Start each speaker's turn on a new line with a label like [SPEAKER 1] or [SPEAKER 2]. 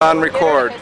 [SPEAKER 1] On record.